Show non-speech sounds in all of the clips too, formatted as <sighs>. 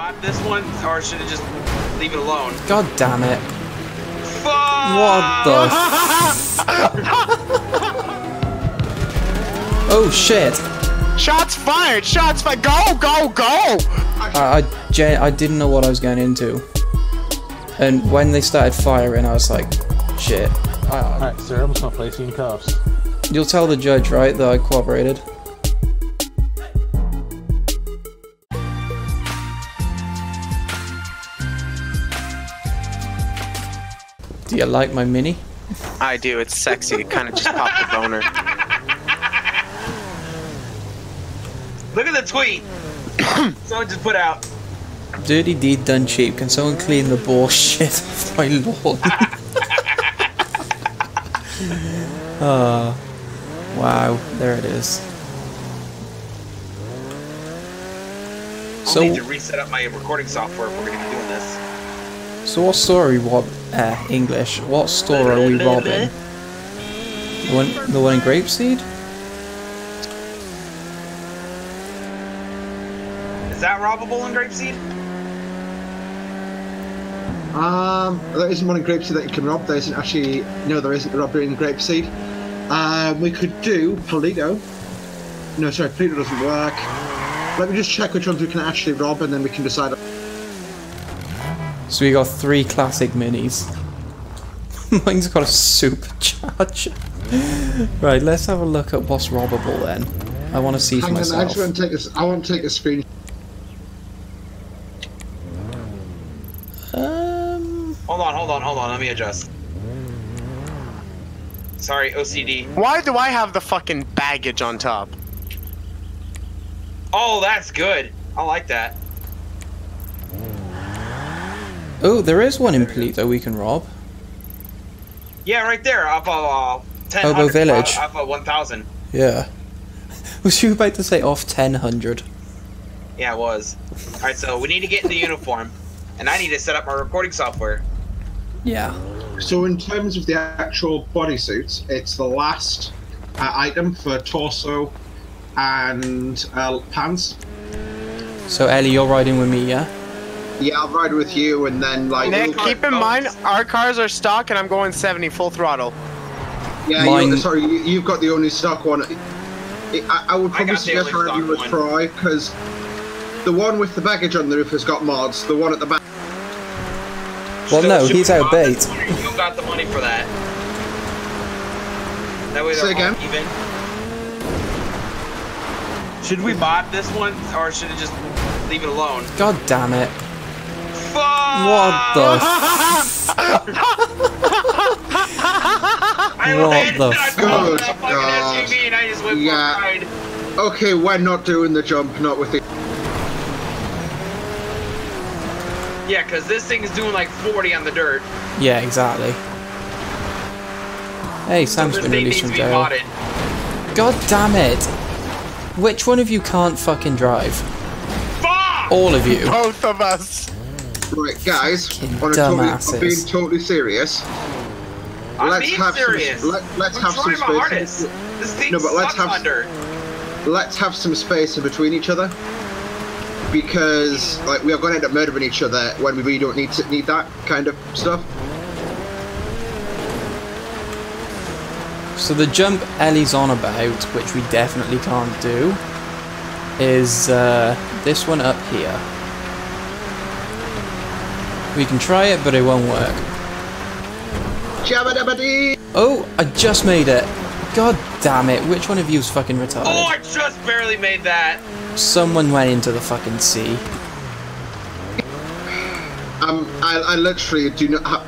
mod this one, or should it just leave it alone? God damn it. Fuck! What the <laughs> <laughs> Oh shit. Shots fired! Shots fired! Go, go, go! I, I, gen- I didn't know what I was going into. And when they started firing, I was like, shit. Alright, sir, I'm just gonna place you in cuffs. you'll tell the judge, right, that I cooperated? You like my mini? I do, it's sexy. It kind of just popped the boner. Look at the tweet. <coughs> Someone just put out. Dirty deed done cheap. Can someone clean the bullshit <laughs> off my lawn? <laughs> Ah, wow, there it is. So I'll So, need to reset up my recording software if we're gonna be doing this. so sorry what store are rob? Uh, English. What store are we robbing? The one, the one in Grapeseed? Is that robbable in Grapeseed? Um, there isn't one in Grapeseed that you can rob. There isn't actually. No, there isn't a robbery in Grapeseed. Um, we could do Paleto. No, sorry, Paleto doesn't work. Let me just check which ones we can actually rob, and then we can decide. So we got three classic minis. <laughs> Mine's got a supercharger. right, let's have a look at what's robbable then. I want to see for Hang on, I just want to take a, I want to take a screen. Um, Hold on, hold on, hold on. Let me adjust. Sorry, OCD. Why do I have the fucking baggage on top? Oh, that's good. I like that. Oh, there is one in Paleto we can rob. Yeah, right there. Off of uh, 10 Hobo Village. Off of 1,000. Yeah. <laughs> Was you about to say off 1000? Yeah, it was. All right, so we need to get in the <laughs> uniform, and I need to set up my recording software. Yeah. So, in terms of the actual bodysuits, it's the last uh, item for torso and uh, pants. So Ellie, you're riding with me, yeah? Yeah, I'll ride with you, and then like. Nick, car keep in goes. mind, our cars are stock and I'm going 70 full throttle. Yeah, Mine- you, sorry, you, you've got the only stock one. I, I, I would probably got the suggest only riding stock with one. Troy because the one with the baggage on the roof has got mods. The one at the back. Well, So no, he's we out mod bait. this one, or You got the money for that. That way Say they're again? all even. Should we mod this one, or should it just leave it alone? God damn it. Fuck! What the I what the <laughs> on top Good of that fucking God. I just went Yeah. for a ride. Okay, we're not doing the jump, not with the. Yeah, because this thing is doing like 40 on the dirt. Yeah, exactly. Hey, So Sam's this been released from jail. God damn it! Which one of you can't fucking drive? Fuck! All of you. Both of us. Right, guys, Fucking on a totally. I'm being totally serious. I'm let's being have serious. some. Let, let's I'm have some my hardest. space. This thing No, but let's have- on dirt. Let's have some space in between each other. Because like we are going to end up murdering each other when we really don't need to need that kind of stuff. So the jump Ellie's on about, which we definitely can't do, is uh, this one up here. We can try it, but it won't work. Jabba dabba dee! Oh, I just made it. God damn it, which one of you is fucking retarded? Oh, I just barely made that. Someone went into the fucking sea. Um, I, I literally do not. Ha-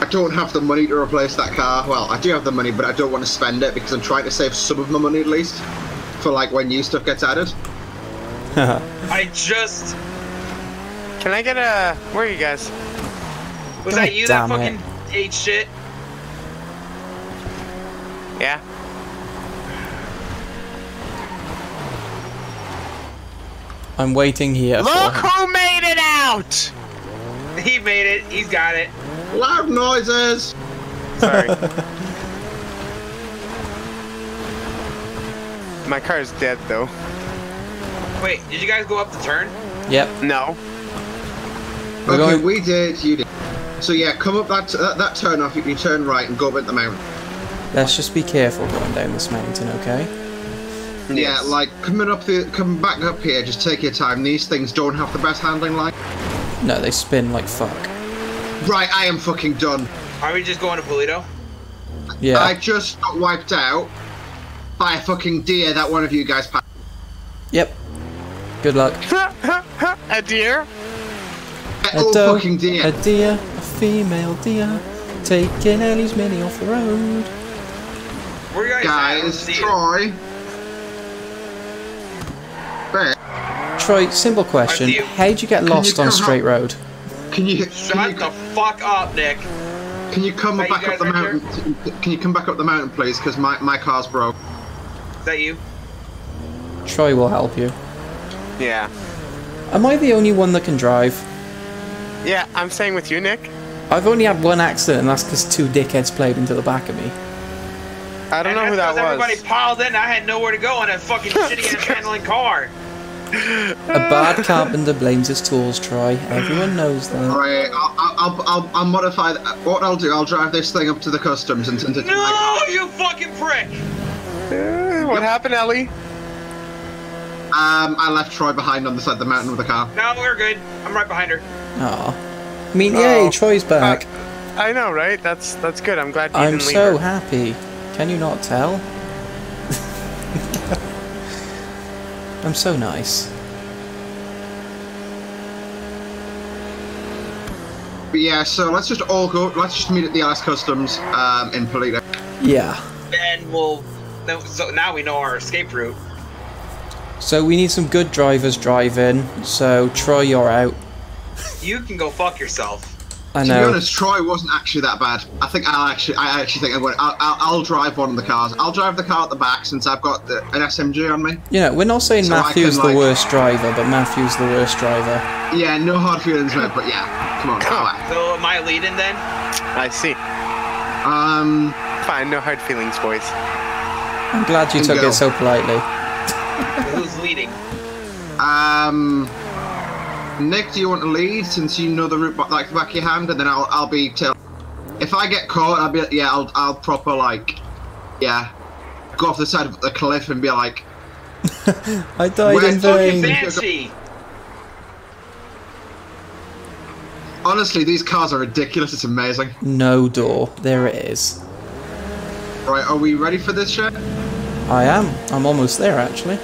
I don't have the money to replace that car. Well, I do have the money, but I don't want to spend it because I'm trying to save some of my money at least for like when new stuff gets added. <laughs> I just. Can I get a. Where are you guys? Was God that you that fucking it. ate shit? Yeah? I'm waiting here Look for who made it out! <laughs> He made it. He's got it. Loud noises. Sorry. My car's dead though. Wait, did you guys go up the turn? Yep. No. We're okay, going- we did, you did. So yeah, come up that that, that turn off. You turn right and go up at the mountain. Let's just be careful going down this mountain, okay? Yeah, like coming up the coming back up here. Just take your time. These things don't have the best handling line. No, they spin like fuck. Right, I am fucking done. Are we just going to Paleto? Yeah. I just got wiped out by a fucking deer that one of you guys passed. Yep. Good luck. <laughs> a deer? That A old doe, fucking deer. a deer, a female deer, taking Ellie's mini off the road. Where you guys at? Let's Guys. Troy. Bear, Troy, simple question. How'd you get you lost on come straight up- road? can you Shut can you, the fuck up, Nick. can you come back you up the right mountain? Can you come back up the mountain, please? Because my my car's broke. Is that you? Troy will help you. Yeah. Am I the only one that can drive? Yeah, I'm staying with you, Nick. I've only had one accident, and that's because two dickheads played into the back of me. I don't And know who that that 'cause was. Everybody piled in. I had nowhere to go in a fucking <laughs> shitty ass handling car. A bad carpenter blames his tools, Troy. Everyone knows that. Right, I'll, I'll, I'll, I'll modify. th- What I'll do, I'll drive this thing up to the customs and send it to my No, you fucking prick. Uh, what happened, Ellie? Um, I left Troy behind on the side of the mountain with the car. No, we're good. I'm right behind her. Aw. I mean, yay, Oh. Troy's back. I know, right? That's that's good. I'm glad you I'm didn't leave so her. happy. Can you not tell? <laughs> I'm so nice. But yeah, so let's just all go. Let's just meet at the ice Customs um, in Paleto. Yeah. Then we'll. Then, so now we know our escape route. So we need some good drivers driving. So Troy, you're out. You can go fuck yourself. I To be honest, Troy wasn't actually that bad. I think I'll actually, I actually think I'm going. I'll, I'll, I'll drive one of the cars. I'll drive the car at the back since I've got the, an SMG on me. You know, we're not saying So Matthew's can, the like- worst driver, but Matthew's the worst driver. Yeah, no hard feelings, mate. But yeah, come on, come on. So am I leading then? I see. Um, Fine, no hard feelings, boys. I'm glad you took go. it so politely. Who's leading? um, Nick, do you want to lead since you know the route ba- like the back of your hand, and then I'll, I'll be tail. If I get caught, I'll be yeah, I'll, I'll proper like, yeah, go off the side of the cliff and be like, <laughs> I died Where's in Fucking vain. Banshee. honestly, these cars are ridiculous. It's amazing. No door. There it is. Right, are we ready for this shit? I am. I'm almost there, actually.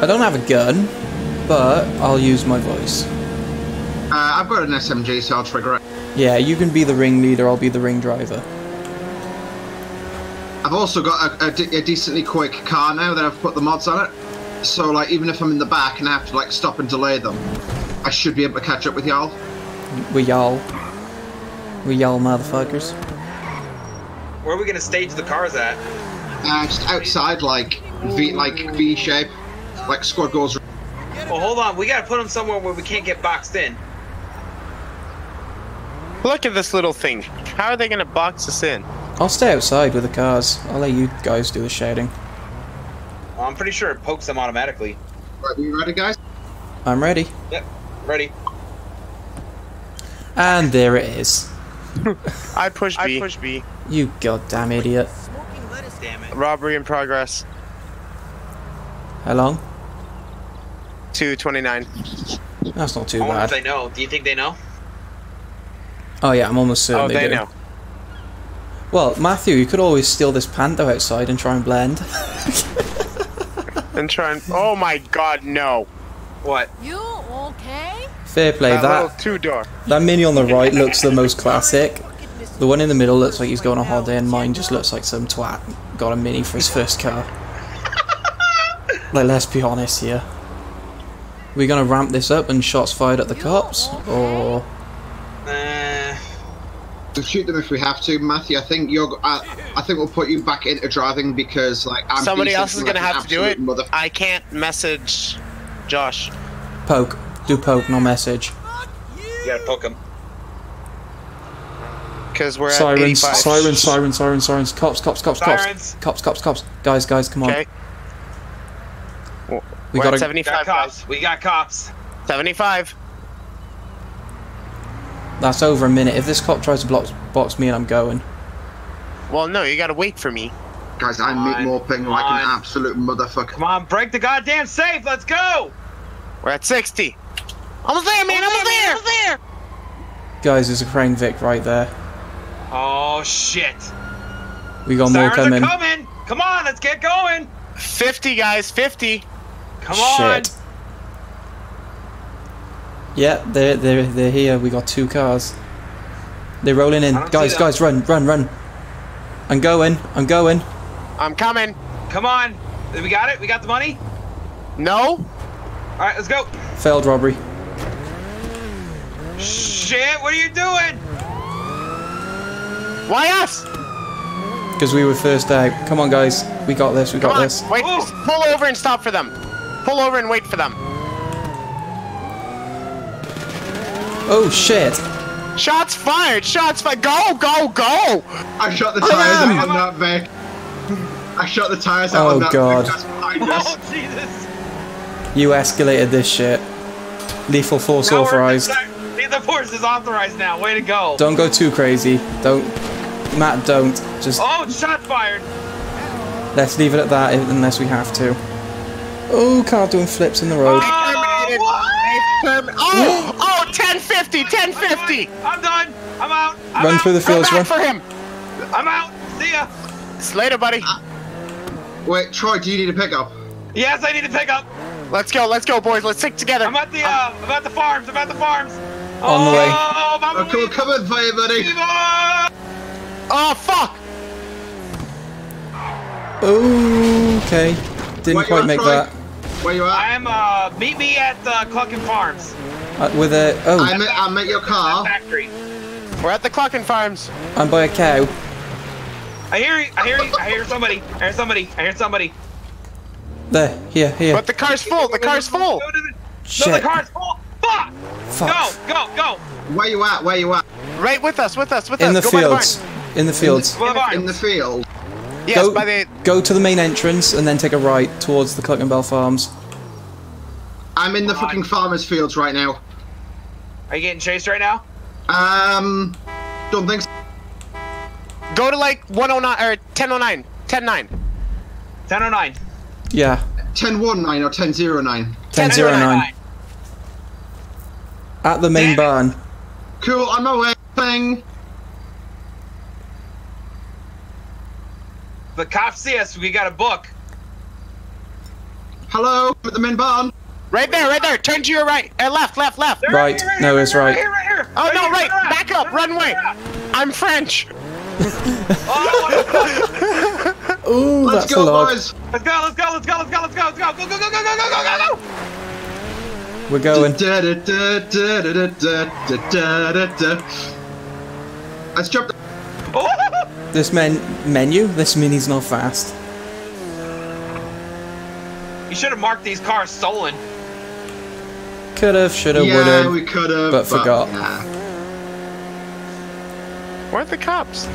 I don't have a gun, but I'll use my voice. Uh, I've got an SMG, so I'll trigger it. Yeah, you can be the ringleader, I'll be the ring driver. I've also got a, a a decently quick car now that I've put the mods on it. So like, even if I'm in the back and I have to like stop and delay them, I should be able to catch up with y'all. With y'all. With y'all motherfuckers. Where are we gonna stage the cars at? Uh, just outside, like V, like V shape, like squad goes. Well, hold on. We gotta put them somewhere where we can't get boxed in. Look at this little thing. How are they gonna box us in? I'll stay outside with the cars. I'll let you guys do the shouting. Well, I'm pretty sure it pokes them automatically. Are we ready, guys? I'm ready. Yep. Ready. And there it is. <laughs> I push B. I push B. You goddamn idiot. Damn it. Robbery in progress. How long? 229. That's not too I wonder if bad. they know. Do you think they know? Oh yeah, I'm almost certain Oh, they, they do. know. Well, Matthew, you could always steal this panto outside and try and blend. And try and. Oh my god, no. What? You okay? Fair play. That, That little two door. that mini on the right looks the most classic. The one in the middle looks like he's going on holiday, and mine just looks like some twat got a mini for his first car. like, let's be honest here. We gonna ramp this up and shots fired at the cops, or Uh, To shoot them if we have to, Matthew. I think you're. Uh, I think we'll put you back into driving because like I'm. Somebody else is gonna an have to do it. Mother- I can't message Josh. poke? Do poke, no message. you gotta poke them. Because we're at Sirens, 85. sirens, sirens, sirens, sirens. Cops, cops, cops, cops. Cops, cops, cops. Guys, guys, come on. Okay. We we're gotta- at 75, Got guys. cops. We got cops. 75. That's over a minute. If this cop tries to block, box me and I'm going. Well, no, you gotta wait for me. Guys, I'm Come meat on, like an absolute motherfucker. Come on, break the goddamn safe. Let's go. We're at 60. Almost there, man. Almost there. Almost there. Guys, there's a Crown Vic right there. Oh shit. We got more Sirens coming. are coming. Come on, let's get going. 50 guys. 50. Come on. Shit. Yeah, they're, they're, they're here. We got two cars. They're rolling in. Guys, guys, run, run, run. I'm going. I'm going. I'm coming. Come on. We got it. We got the money. No. All right, let's go. Failed robbery. Shit, what are you doing? Why us? Because we were first out. Come on, guys. We got this. We Come got on. this. Wait. Ooh. just Pull over and stop for them. Pull over and wait for them. Oh, shit. Shots fired. Shots fired. Go. Go. Go. I shot the tires out on that Vic. I shot the tires out Oh, on that God. Vic. That's behind. <laughs> Oh Jesus. You escalated this shit. Lethal force Now authorized. Lethal force is authorized now. Way to go. Don't go too crazy. Don't. Matt, don't. Just Oh, shot fired. let's leave it at that unless we have to. Oh, car doing flips in the road. Terminated. what? Oh. Oh. 1050. 1050. I'm done. I'm out. I'm Run out. through the fields, back run. for him. I'm out. See ya. See later, buddy. Wait, Troy, do you need a pickup? Yes, I need to pick up. Let's go. Let's go, boys. Let's stick together. I'm at the uh, I'm at the farms. I'm at the farms. On the way. Oh, Mama Oh, come, come on, fire, buddy. Oh fuck. Okay. Didn't Where you quite make Troy? that. Where you at? I'm uh meet me at uh, Cluckin Farms Uh, with a oh, I'm at, I'm at your car. factory. We're at the Cluckin Farms. I'm by a cow. I hear you. I hear you. I hear somebody. I hear somebody. I hear somebody. There, here, here. But the car's full. The car's full. No, no, no, Shit. the car's full. Fuck. Fuck. Go, go, go. Where you at? Where you at? Right with us. With us. With In the us. Go by fields. barn. In the fields. Well, the In the farms. field. Yes, Go, by the. go to the main entrance and then take a right towards the Clucking Bell Farms. I'm in the Come on. fucking farmer's fields right now. Are you getting chased right now? Um, don't think so. Go to like 109 or 1009. 109. 1009. Yeah, 1019 or 1009. 1009. At the main Damn it. barn. Cool, on my way. Thing. The cops see us. We got a book. Hello, I'm the main barn. Right there. Right there. Turn to your right. Uh, left. Left. Left. They're Right. here, No, here, it's here, right. here, right here. Oh no! here, Right. turn around, Back up. turn around, Runway. turn around. I'm French. <laughs> Oh, <laughs> Ooh, Let's that's a go, log. boys. let's go, let's go, let's go, let's go, let's go, let's go, go, go, go, go, go, go, go, go, go. We're going. Let's jump. Oh, This men menu. This mini's not fast. you should have marked these cars stolen. Could have, should have, would have. we could have. but forgot. nah. Where are the cops?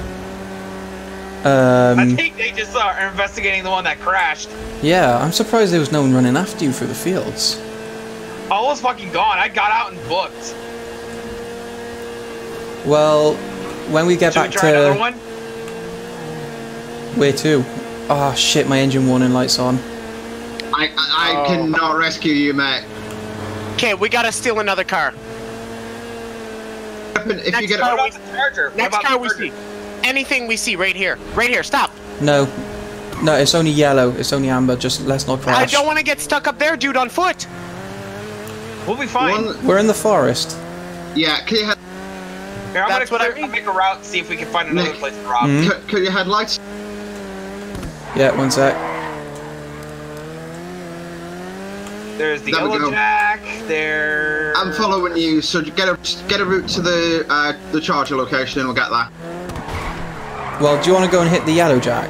Um, I think they just uh, are investigating the one that crashed. yeah, I'm surprised there was no one running after you through the fields. I was fucking gone. I got out and booked. Well, when we get Should we back try another to one? Where to? Oh shit, my engine warning lights on. I, I, I Oh. cannot rescue you, mate. Okay, we gotta steal another car. If you Next get car What it, charger? Next car we charger? see. Anything we see right here. Right here. Stop. No, no, it's only yellow. It's only amber. Just let's not crash. I don't want to get stuck up there, dude, on foot. We'll be fine. one, We're in the forest. yeah, can you head, Here, I'm That's gonna what I clear, mean. make a route and see if we can find another Nick. place to rob. Mhm. cut, cut your headlights? Yeah, one sec. There's the There we yellow go. jack. There. I'm following you, so get a get a route to the uh, the charger location, and we'll get there. Well, do you want to go and hit the yellow jack?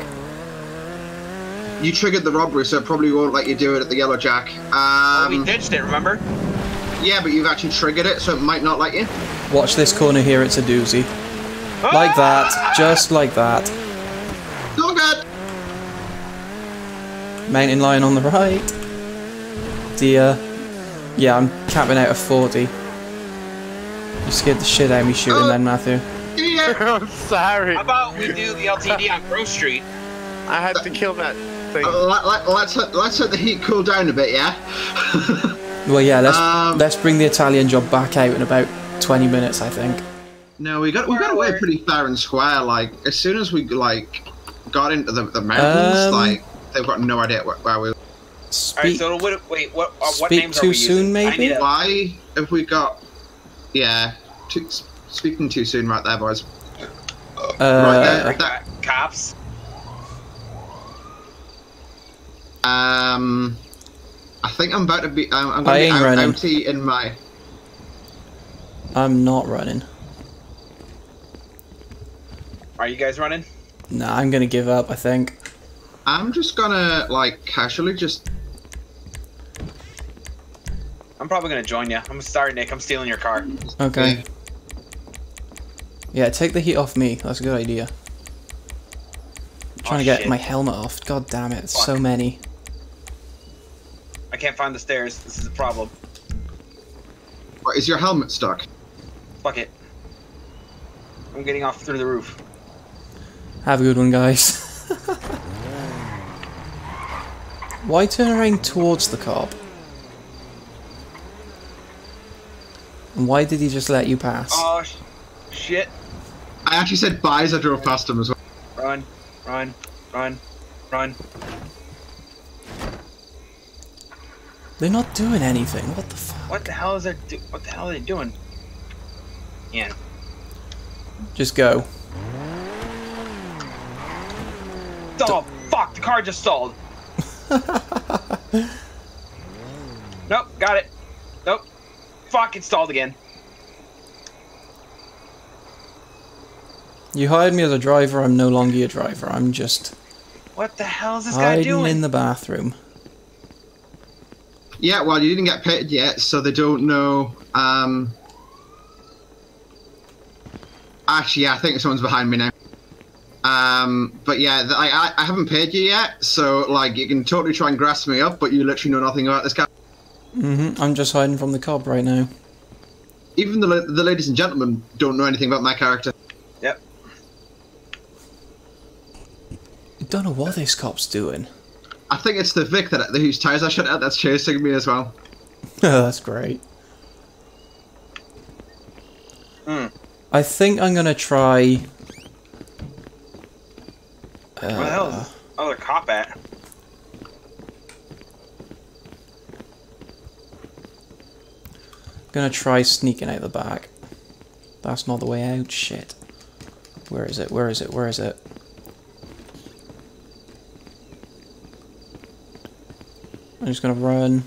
You triggered the robbery, so it probably won't let you do it at the Yellow Jack. Oh, we Um, ditched it. Remember? yeah, but you've actually triggered it, so it might not let you. Watch this corner here. It's a doozy. Like that. Just like that. Oh god! Mountain lion on the right. Deer. Yeah, I'm capping out at 40. You scared the shit out of me shooting then, Matthew. Yeah. <laughs> I'm sorry. How about we do the LTD on Grove Street? I had to kill that thing. Uh, let, let, let's let, let's let the heat cool down a bit, yeah. <laughs> Well, yeah, let's Um, let's bring the Italian job back out in about 20 minutes, I think. no, we got we got away pretty fair and square. Like as soon as we like got into the, the mountains, Um, like they've got no idea where, where we. All right, Speak. so what, wait, what, uh, what speak names too are we soon, using? I maybe? a- Why have we got? Yeah, too, speaking too soon, right there, boys. right uh, there. That, cops. um, I think I'm about to be. I'm I going to be ain't out, running. outy in my. I'm not running. Are you guys running? Nah, I'm gonna give up. I think. I'm just gonna like casually just. I'm probably gonna join you. I'm sorry, Nick. I'm stealing your car. Okay. Yeah, take the heat off me. That's a good idea. I'm trying Oh, to get shit. my helmet off. God damn it, it's so many. I can't find the stairs. This is a problem. What, is your helmet stuck? Fuck it. I'm getting off through the roof. Have a good one, guys. Why turn around towards the cop? And why did he just let you pass? Oh, sh- shit. I actually said bye as I drove past him as well. Run, run, run, run. They're not doing anything. What the fuck? What the hell is that? Do- what the hell are they doing? Yeah. Just go. Oh fuck! The car just stalled. <laughs> nope, got it. Nope. Fuck! It stalled again. You hired me as a driver. I'm no longer your driver. I'm just What the hell is this guy doing? hiding doing? in the bathroom. Yeah, well, you didn't get paid yet, so they don't know. Um, actually, yeah, I think someone's behind me now. Um, but yeah, the, I, I I haven't paid you yet, so like you can totally try and grasp me up, but you literally know nothing about this guy. Mm-hmm. I'm just hiding from the cop right now. Even the the ladies and gentlemen don't know anything about my character. Yep. I don't know what this cop's doing. I think it's the Vic that whose tires I shut out that's chasing me as well. oh, <laughs> That's great. Hmm. I think I'm gonna try. Where the hell is Uh, this other cop at? Gonna try sneaking out the back. That's not the way out. Shit. Where is it? Where is it? Where is it? I'm just gonna run.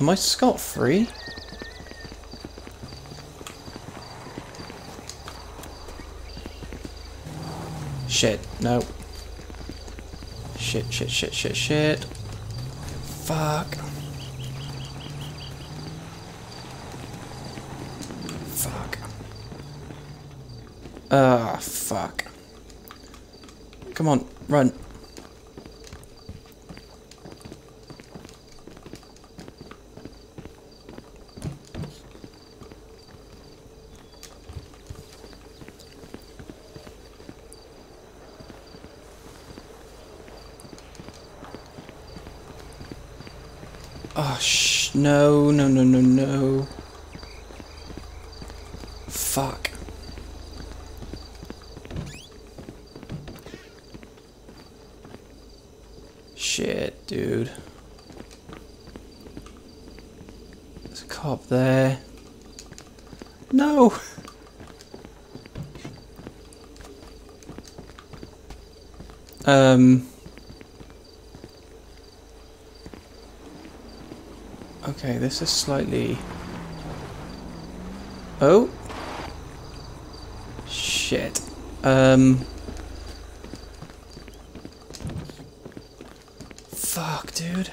Am I scot free? Shit, no. Shit, shit, shit, shit, shit. Fuck. Fuck. Ah, fuck. Come on, run. Oh, sh- no, no, no, no, no. Fuck. Shit, dude. There's a cop there. No! <laughs> Um. Okay, this is slightly. Oh. Shit. Um. Fuck, dude.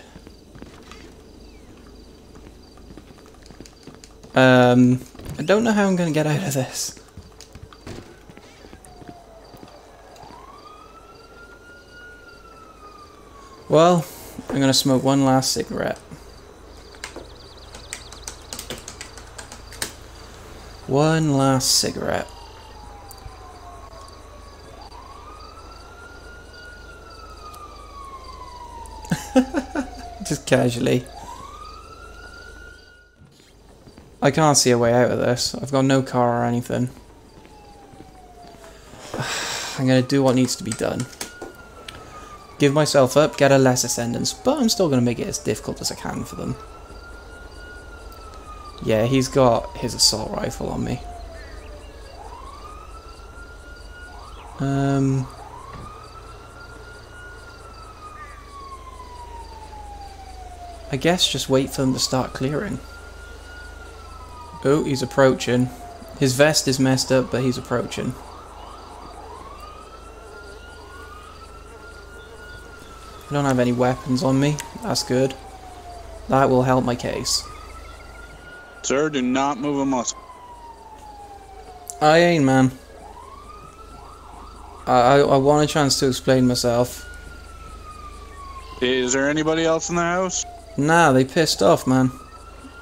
Um. I don't know how I'm gonna get out of this. Well, I'm gonna smoke one last cigarette. One last cigarette. <laughs> Just casually. I can't see a way out of this. I've got no car or anything. <sighs> I'm gonna do what needs to be done. Give myself up, get a less ascendance, but I'm still gonna make it as difficult as I can for them. Yeah, he's got his assault rifle on me. Um... I guess just wait for them to start clearing. Oh, he's approaching. His vest is messed up, but he's approaching. I don't have any weapons on me. That's good. That will help my case. Sir, do not move a muscle. I ain't, man. I, I, I want a chance to explain myself. Is there anybody else in the house? Nah, they pissed off, man.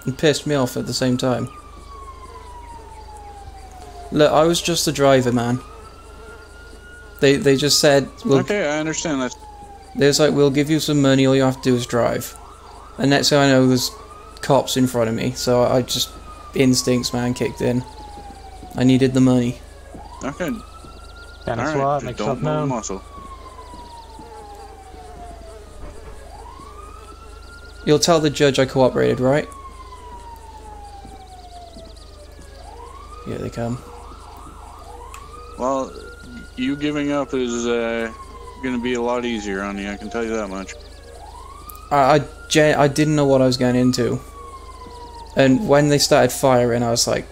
And pissed me off at the same time. Look, I was just a driver, man. They they just said, we'll, Okay, I understand that. they was like, we'll give you some money, all you have to do is drive. And next thing I know, there's cops in front of me, so I just, instincts, man, kicked in. I needed the money. Okay, County alright, SWAT, just make don't move muscle. You'll tell the judge I cooperated, right? Here they come. Well, you giving up is uh, going to be a lot easier on you, I can tell you that much. I, I, I didn't know what I was going into. And when they started firing, I was like,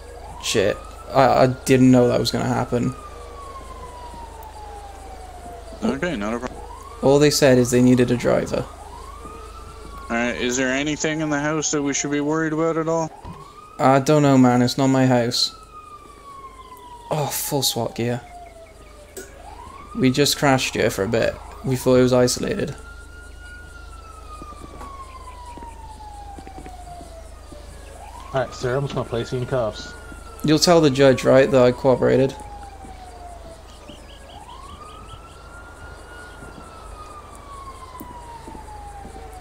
shit. I, I didn't know that was going to happen. Okay, not a problem. All they said is they needed a driver. Alright, is there anything in the house that we should be worried about at all? I don't know, man. It's not my house. Oh, full SWAT gear. We just crashed here for a bit. We thought it was isolated. Alright, sir, I'm just gonna place you in cuffs. You'll tell the judge, right, that I cooperated?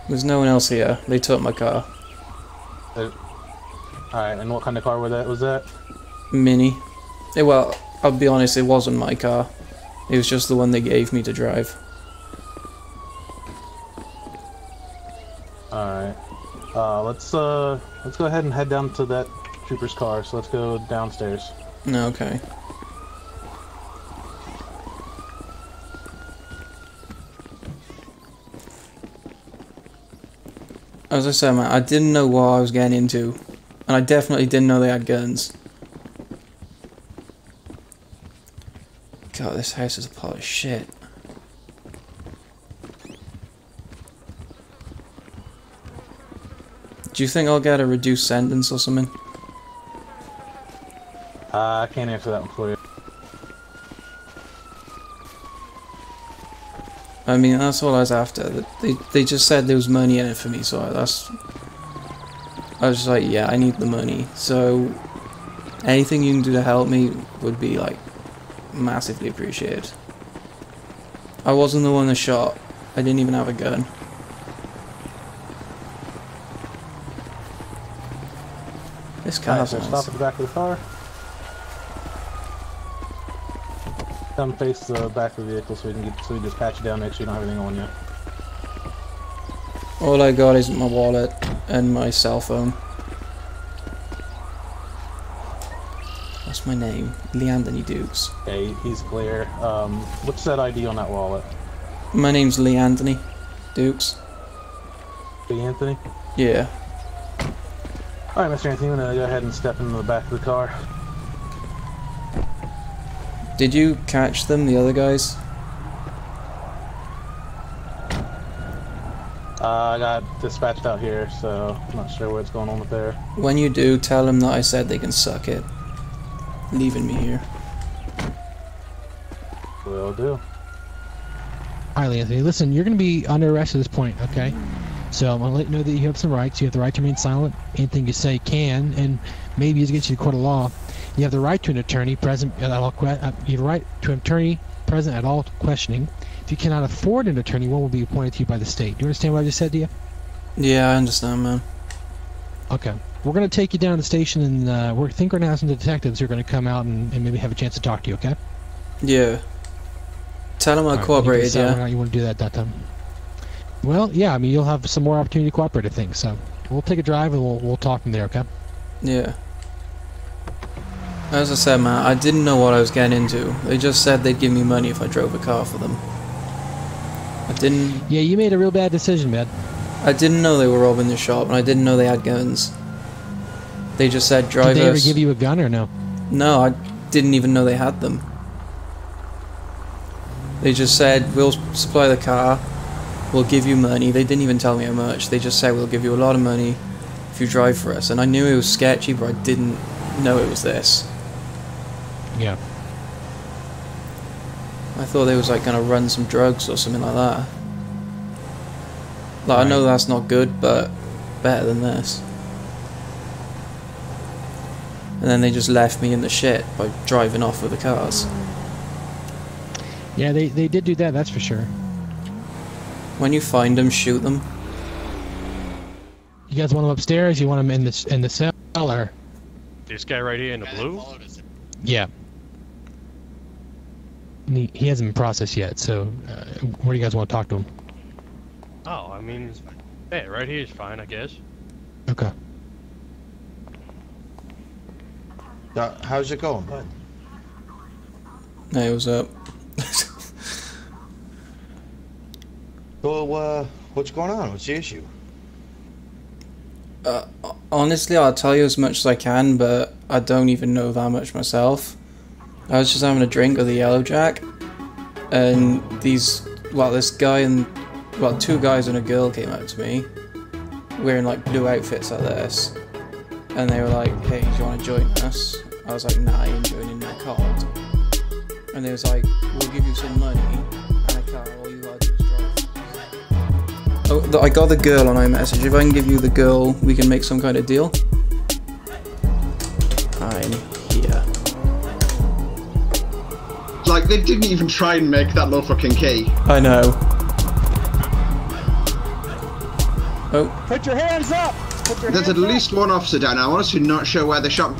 There's no one else here. They took my car. Alright, and what kind of car was that? Was that? Mini. Eh, well, I'll be honest, it wasn't my car. It was just the one they gave me to drive. Alright. Uh, let's, uh, let's go ahead and head down to that trooper's car, so let's go downstairs. Okay. As I said, man, I didn't know what I was getting into. And I definitely didn't know they had guns. God, this house is a pile of shit. Do you think I'll get a reduced sentence or something? Uh, I can't answer that one for you. I mean, that's all I was after. They they just said there was money in it for me, so that's. I was just like, yeah, I need the money. So, anything you can do to help me would be like massively appreciated. I wasn't the one that shot. I didn't even have a gun. This car Alright, so stop at the back of the car. Come face the back of the vehicle so we can get so we just patch it down, make sure you don't have anything on you. All I got is my wallet and my cell phone. What's my name? Leanthony Dukes. Hey, he's clear. Um, what's that ID on that wallet? My name's Lee Anthony Dukes. Big Anthony? Yeah. Alright, Mr. Anthony, I'm gonna go ahead and step into the back of the car. Did you catch them, the other guys? Uh, I got dispatched out here, so I'm not sure what's going on with there. When you do, tell them that I said they can suck it. Leaving me here. Will do. All right, Anthony. Listen, you're going to be under arrest at this point, okay? So I'm going to let you know that you have some rights. You have the right to remain silent. Anything you say can and maybe is against you court of law. You have the right to an attorney present at all. Uh, you have the right to an attorney present at all questioning. If you cannot afford an attorney, one will be appointed to you by the state. Do you understand what I just said to you? Yeah, I understand, man. Okay. We're going to take you down to the station, and uh, we're going to have some detectives who are going to come out and, and maybe have a chance to talk to you. Okay? Yeah. Tell them I All right, cooperated, or yeah? you want to do that that time. Well, yeah. I mean, you'll have some more opportunity to cooperate. I think so. We'll take a drive and we'll we'll talk from there. Okay? Yeah. As I said, man, I didn't know what I was getting into. They just said they'd give me money if I drove a car for them. I didn't. Yeah, you made a real bad decision, man. I didn't know they were robbing the shop, and I didn't know they had guns. They just said drive Did they ever us. give you a gun or no? No, I didn't even know they had them. They just said we'll supply the car, we'll give you money. They didn't even tell me how much. They just said we'll give you a lot of money if you drive for us. And I knew it was sketchy, but I didn't know it was this. Yeah. I thought they was like gonna run some drugs or something like that. Like I know that's not good, but better than this. And then they just left me in the shit by driving off with the cars. Yeah, they they did do that. That's for sure. When you find them, shoot them. You guys want them upstairs? You want them in the in the cell or? This guy right here in the blue? Yeah. He, he hasn't been processed yet, so uh, where do you guys want to talk to him? Oh, I mean, hey, right here is fine, I guess. Okay. Uh, how's it going, bud? Hey, what's up? <laughs> So, uh, what's going on? What's the issue? Uh, honestly, I'll tell you as much as I can, but I don't even know that much myself. I was just having a drink with the Yellow Jack, and these, well, this guy and, well, two guys and a girl came up to me, wearing like blue outfits like this, and they were like, "Hey, do you want to join us?" I was like, "Nah, I ain't joining my card." And they was like, "We'll give you some money Oh, th- I got the girl on iMessage. If I can give you the girl, we can make some kind of deal. I'm here. Like, they didn't even try and make that little fucking key. I know. Oh, Put your hands up! Your There's at least one officer down. I want us to not show where the shop